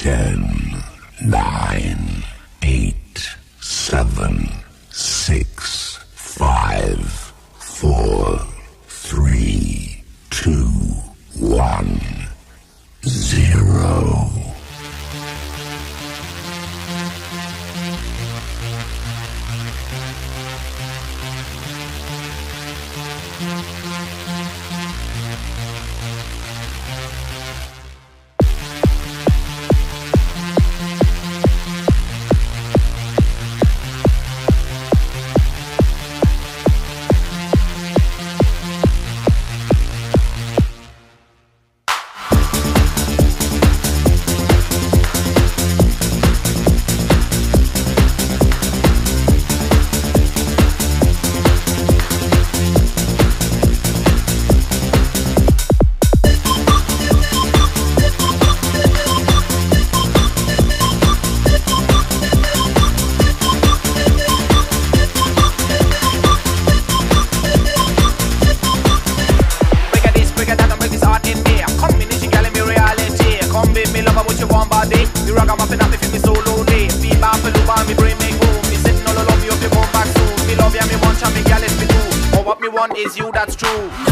Ten, nine, eight, seven, six, five, four, three, two, one, zero. Break body. You rock 'em up and me me so lonely. Me bad for love, and me brain me go. Me sitting all alone, me hope you come back soon. Me love ya, me want ya, me girl is me too. But what me want is you, that's true.